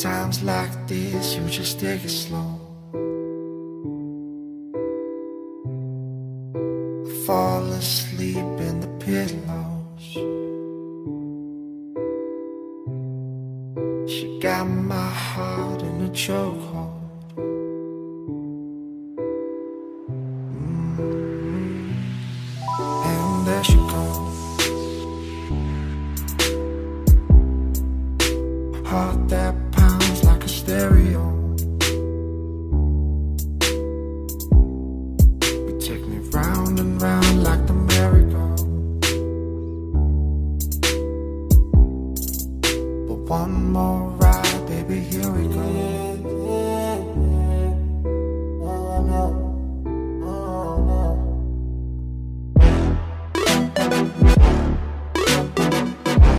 times like this, you just take it slow. Fall asleep in the pillows. She got my heart in a chokehold. Mm. And there she goes. Heart that stereo. You take me round and round like the merry-go. But one more ride, baby, here we.